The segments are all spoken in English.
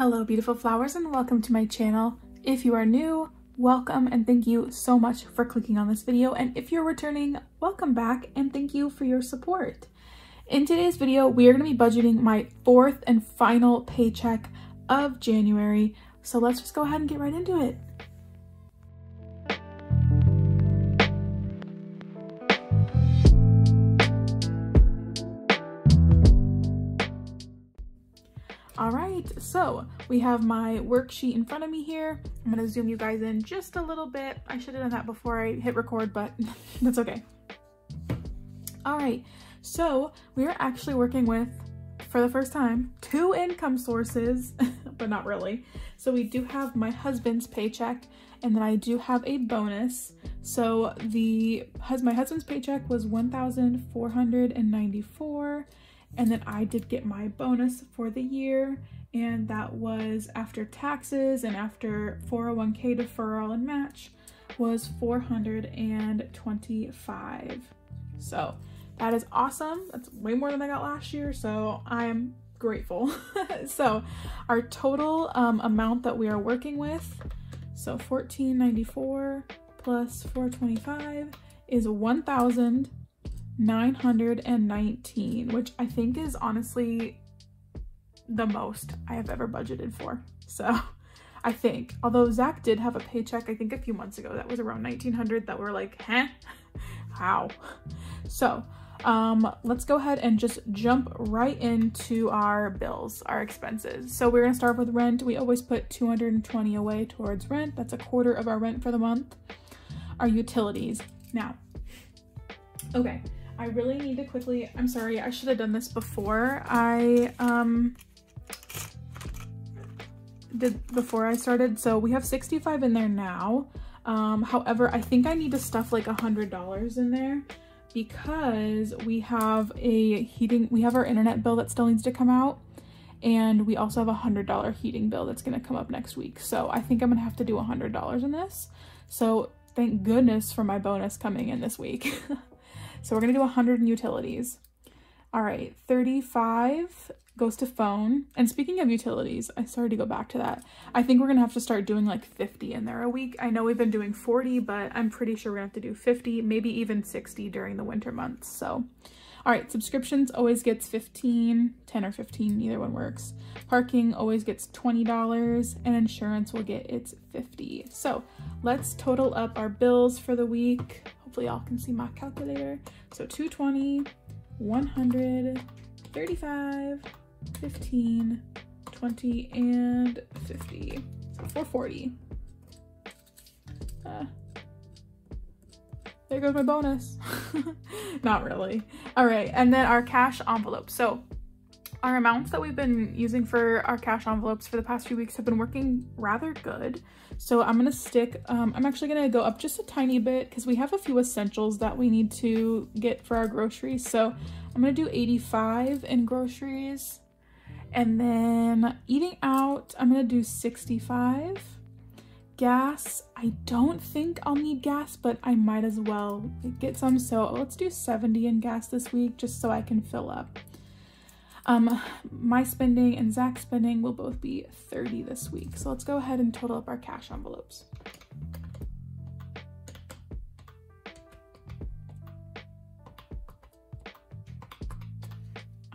Hello beautiful flowers and welcome to my channel. If you are new, welcome and thank you so much for clicking on this video and if you're returning, welcome back and thank you for your support. In today's video, we are going to be budgeting my fourth and final paycheck of January, so let's just go ahead and get right into it. So we have my worksheet in front of me here. I'm gonna zoom you guys in just a little bit. I should have done that before I hit record, but that's okay. All right, so we are actually working with, for the first time, two income sources, but not really. So we do have my husband's paycheck and then I do have a bonus. So the my husband's paycheck was 1,494 and then I did get my bonus for the year and that was after taxes and after 401k deferral and match was 425. So that is awesome. That's way more than I got last year. So I'm grateful. so our total um, amount that we are working with, so 1494 plus 425 is 1,000 919, which I think is honestly the most I have ever budgeted for. So I think, although Zach did have a paycheck, I think a few months ago, that was around 1900 that were like, huh? How? So um, let's go ahead and just jump right into our bills, our expenses. So we're gonna start with rent. We always put 220 away towards rent. That's a quarter of our rent for the month. Our utilities. Now, okay, I really need to quickly, I'm sorry, I should have done this before I um, did, before I started. So we have 65 in there now. Um, however, I think I need to stuff like a $100 in there because we have a heating, we have our internet bill that still needs to come out and we also have a hundred dollar heating bill that's gonna come up next week. So I think I'm gonna have to do a hundred dollars in this. So thank goodness for my bonus coming in this week. So we're gonna do 100 in utilities. All right, 35 goes to phone. And speaking of utilities, I started to go back to that. I think we're gonna have to start doing like 50 in there a week. I know we've been doing 40, but I'm pretty sure we're gonna have to do 50, maybe even 60 during the winter months. So, all right, subscriptions always gets 15, 10 or 15, either one works. Parking always gets $20 and insurance will get its 50. So let's total up our bills for the week. Hopefully y'all can see my calculator. So 220, 100, 35, 15, 20, and 50. So 440. Uh, there goes my bonus. Not really. All right, and then our cash envelope. So our amounts that we've been using for our cash envelopes for the past few weeks have been working rather good. So I'm gonna stick, um, I'm actually gonna go up just a tiny bit because we have a few essentials that we need to get for our groceries. So I'm gonna do 85 in groceries. And then eating out, I'm gonna do 65. Gas, I don't think I'll need gas, but I might as well get some. So let's do 70 in gas this week just so I can fill up. Um, my spending and Zach's spending will both be 30 this week. So let's go ahead and total up our cash envelopes.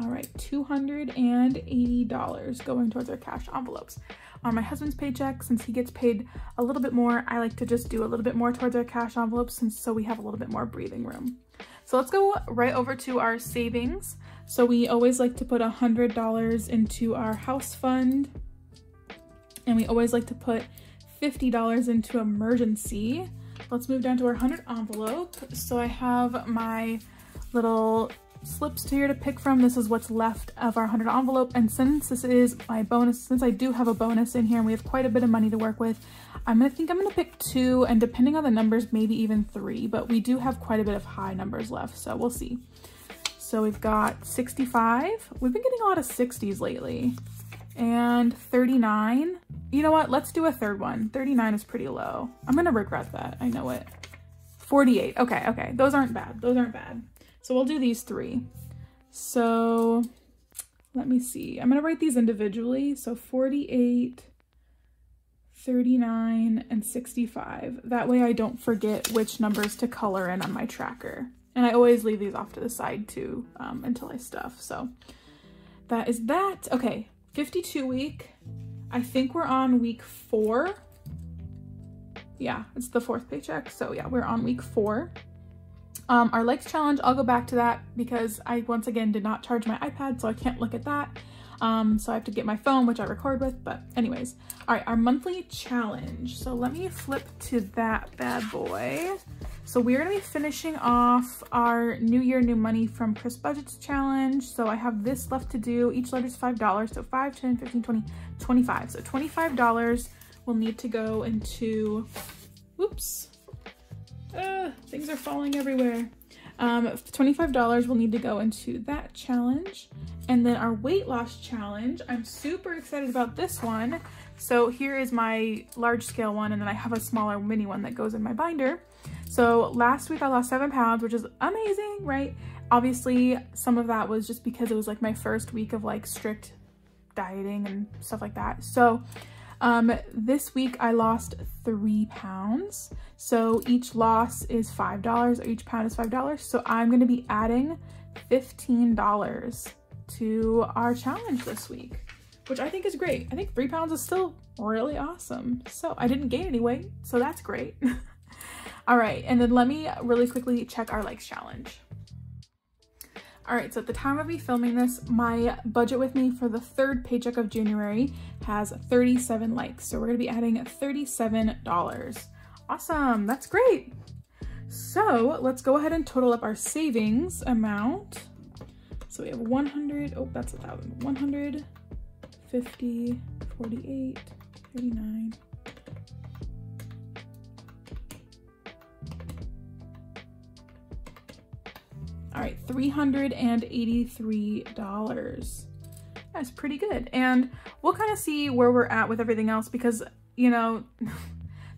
All right, $280 going towards our cash envelopes. On my husband's paycheck, since he gets paid a little bit more, I like to just do a little bit more towards our cash envelopes since so we have a little bit more breathing room. So let's go right over to our savings. So we always like to put a $100 into our house fund. And we always like to put $50 into emergency. Let's move down to our 100 envelope. So I have my little slips here to pick from. This is what's left of our 100 envelope. And since this is my bonus, since I do have a bonus in here and we have quite a bit of money to work with, I'm gonna think I'm gonna pick two and depending on the numbers, maybe even three, but we do have quite a bit of high numbers left, so we'll see. So we've got 65. We've been getting a lot of 60s lately. And 39. You know what? Let's do a third one. 39 is pretty low. I'm gonna regret that. I know it. 48. Okay, okay. Those aren't bad. Those aren't bad. So we'll do these three. So let me see. I'm going to write these individually. So 48, 39, and 65. That way I don't forget which numbers to color in on my tracker. And I always leave these off to the side too um, until I stuff. So that is that. Okay, 52 week. I think we're on week four. Yeah, it's the fourth paycheck. So yeah, we're on week four. Um, our likes challenge, I'll go back to that because I once again did not charge my iPad, so I can't look at that. Um, so I have to get my phone, which I record with, but anyways. All right, our monthly challenge. So let me flip to that bad boy. So we're gonna be finishing off our New Year, New Money from Chris Budgets challenge. So I have this left to do. Each letter is $5, so 5, 10, 15, 20, 25. So $25 will need to go into, whoops, uh, things are falling everywhere. Um, $25 will need to go into that challenge. And then our weight loss challenge, I'm super excited about this one. So here is my large scale one and then I have a smaller mini one that goes in my binder. So last week I lost seven pounds, which is amazing, right? Obviously some of that was just because it was like my first week of like strict dieting and stuff like that. So um, this week I lost three pounds. So each loss is $5 or each pound is $5. So I'm gonna be adding $15 to our challenge this week, which I think is great. I think three pounds is still really awesome. So I didn't gain any weight, so that's great. All right, and then let me really quickly check our likes challenge. All right, so at the time of me filming this, my budget with me for the third paycheck of January has 37 likes. So we're gonna be adding $37. Awesome, that's great. So let's go ahead and total up our savings amount. So we have 100, oh, that's a thousand, 150, 48, 39, All right, $383. That's pretty good. And we'll kind of see where we're at with everything else because, you know,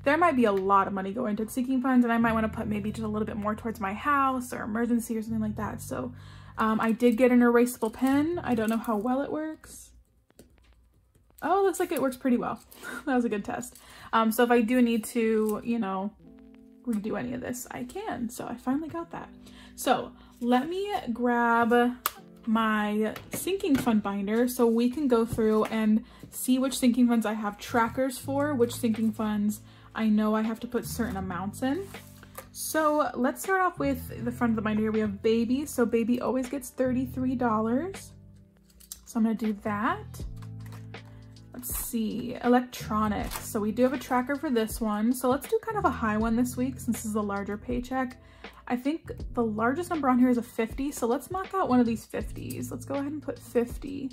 there might be a lot of money going to sinking funds and I might want to put maybe just a little bit more towards my house or emergency or something like that. So um, I did get an erasable pen. I don't know how well it works. Oh, looks like it works pretty well. that was a good test. Um, so if I do need to, you know, redo any of this, I can. So I finally got that. So let me grab my sinking fund binder so we can go through and see which sinking funds I have trackers for, which sinking funds I know I have to put certain amounts in. So let's start off with the front of the binder here. We have baby. So baby always gets $33. So I'm gonna do that. Let's see, electronics. So we do have a tracker for this one. So let's do kind of a high one this week since this is a larger paycheck. I think the largest number on here is a 50. So let's knock out one of these 50s. Let's go ahead and put 50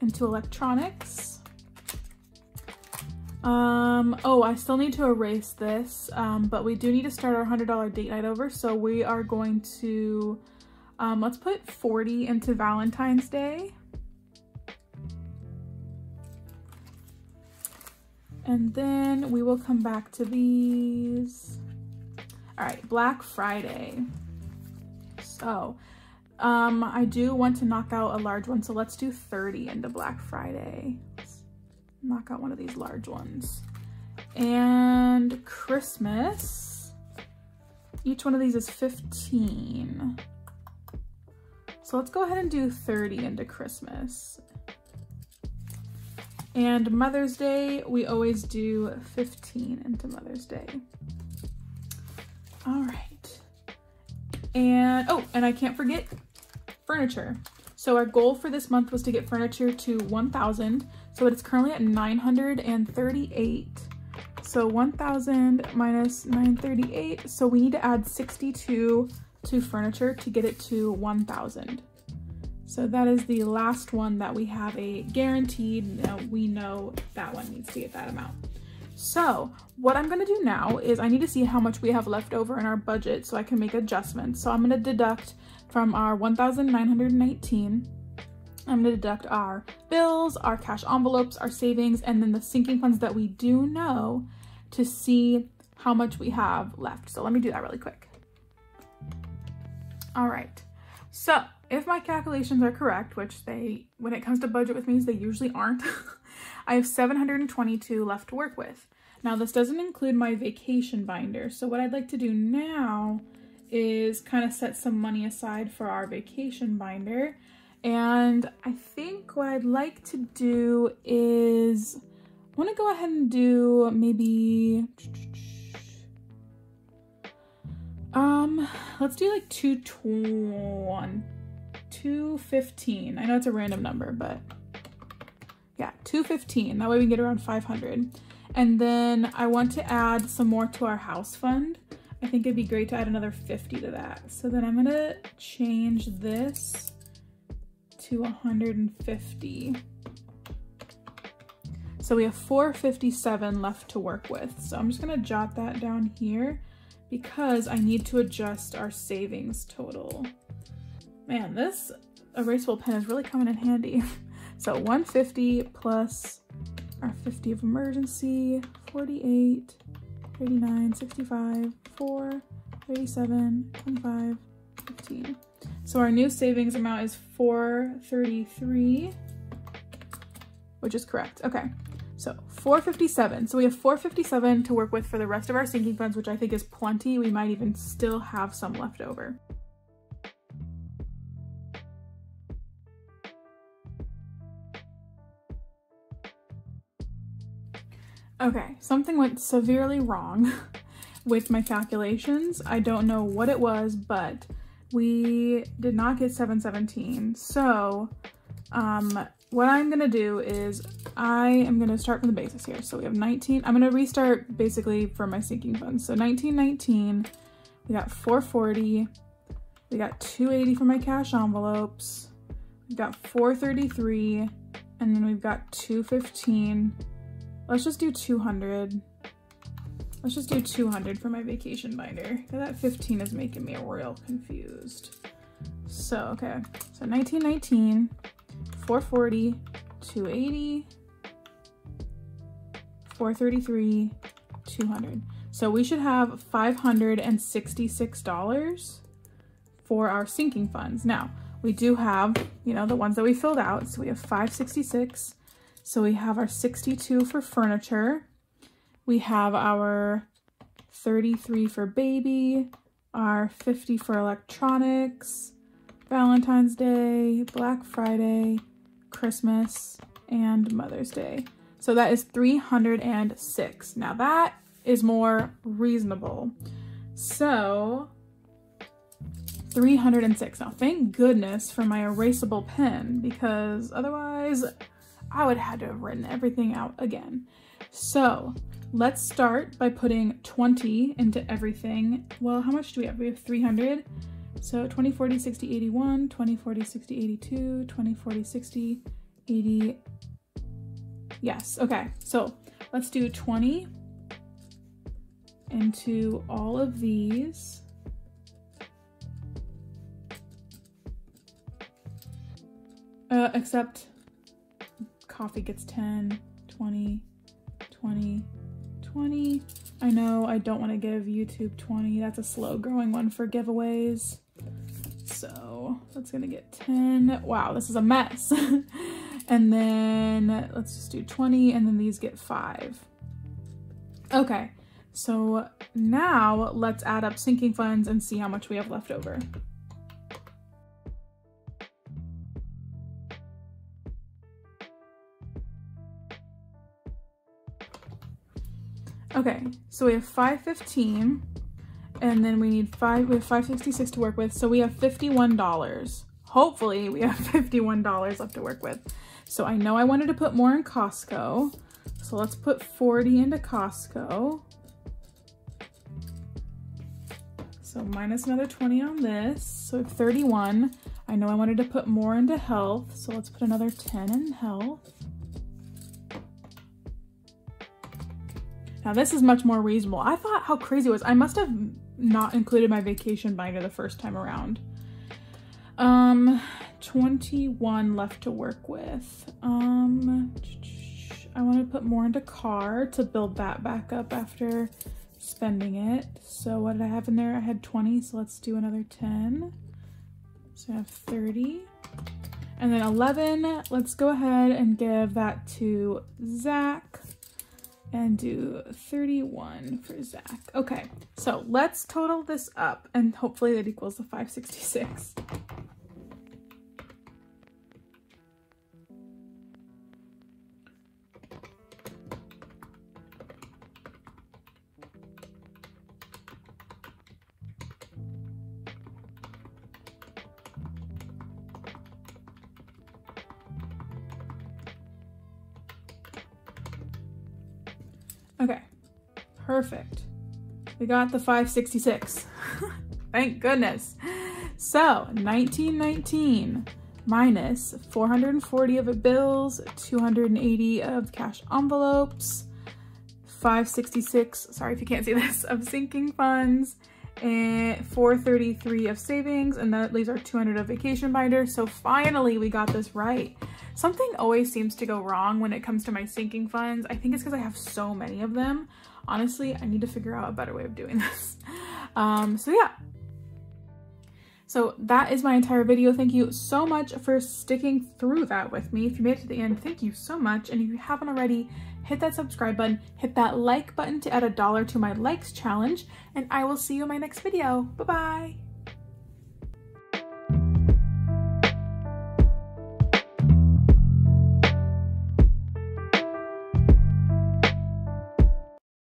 into electronics. Um, oh, I still need to erase this, um, but we do need to start our $100 date night over. So we are going to, um, let's put 40 into Valentine's Day. And then we will come back to these. All right, Black Friday. So um, I do want to knock out a large one. So let's do 30 into Black Friday. Let's knock out one of these large ones. And Christmas. Each one of these is 15. So let's go ahead and do 30 into Christmas. And Mother's Day, we always do 15 into Mother's Day. All right. And, oh, and I can't forget furniture. So our goal for this month was to get furniture to 1,000. So it's currently at 938. So 1,000 minus 938. So we need to add 62 to furniture to get it to 1,000. So that is the last one that we have a guaranteed, we know that one needs to get that amount. So what I'm gonna do now is I need to see how much we have left over in our budget so I can make adjustments. So I'm gonna deduct from our 1,919, I'm gonna deduct our bills, our cash envelopes, our savings, and then the sinking funds that we do know to see how much we have left. So let me do that really quick. All right, so if my calculations are correct, which they, when it comes to budget with me, they usually aren't, I have 722 left to work with. Now this doesn't include my vacation binder. So what I'd like to do now is kind of set some money aside for our vacation binder. And I think what I'd like to do is, I wanna go ahead and do maybe, um, let's do like 220, 215. I know it's a random number, but yeah, 215. That way we get around 500. And then I want to add some more to our house fund. I think it'd be great to add another 50 to that. So then I'm gonna change this to 150. So we have 457 left to work with. So I'm just gonna jot that down here because I need to adjust our savings total. Man, this erasable pen is really coming in handy. So 150 plus our 50 of emergency, 48, 39, 65, 4, 37, 25, 15. So our new savings amount is 433, which is correct. Okay, so 457. So we have 457 to work with for the rest of our sinking funds, which I think is plenty. We might even still have some left over. Okay, something went severely wrong with my calculations. I don't know what it was, but we did not get 717. So um, what I'm gonna do is I am gonna start from the basis here. So we have 19, I'm gonna restart basically for my sinking funds. So 1919, we got 440, we got 280 for my cash envelopes, we got 433, and then we've got 215 Let's just do 200. Let's just do 200 for my vacation binder. That 15 is making me real confused. So, okay. So 1919, 440, 280, 433, 200. So we should have $566 for our sinking funds. Now, we do have, you know, the ones that we filled out. So we have 566, so we have our 62 for furniture. We have our 33 for baby, our 50 for electronics, Valentine's Day, Black Friday, Christmas, and Mother's Day. So that is 306. Now that is more reasonable. So 306. Now thank goodness for my erasable pen because otherwise I would have had to have written everything out again. So let's start by putting 20 into everything. Well, how much do we have? We have 300. So 20, 40, 60, 81, 20, 40, 60, 82, 20, 40, 60, 80. Yes, okay. So let's do 20 into all of these. Uh, except coffee gets 10, 20, 20, 20. I know I don't want to give YouTube 20. That's a slow growing one for giveaways. So that's gonna get 10. Wow, this is a mess. and then let's just do 20 and then these get five. Okay, so now let's add up sinking funds and see how much we have left over. Okay, so we have 515 and then we need five, we have 566 to work with. So we have $51. Hopefully we have $51 left to work with. So I know I wanted to put more in Costco. So let's put 40 into Costco. So minus another 20 on this. So 31. I know I wanted to put more into health. So let's put another 10 in health. Now this is much more reasonable. I thought how crazy it was. I must have not included my vacation binder the first time around. Um, 21 left to work with. Um, I want to put more into car to build that back up after spending it. So what did I have in there? I had 20, so let's do another 10. So I have 30. And then 11, let's go ahead and give that to Zach and do 31 for Zach. Okay, so let's total this up and hopefully that equals the 566. Okay, perfect. We got the 566. Thank goodness. So 1919 minus 440 of bills, 280 of cash envelopes, 566, sorry if you can't see this, of sinking funds, and 433 of savings, and that leaves our 200 of vacation binder. So finally we got this right. Something always seems to go wrong when it comes to my sinking funds. I think it's because I have so many of them. Honestly, I need to figure out a better way of doing this. Um, so yeah. So that is my entire video. Thank you so much for sticking through that with me. If you made it to the end, thank you so much. And if you haven't already, hit that subscribe button, hit that like button to add a dollar to my likes challenge, and I will see you in my next video. Bye-bye.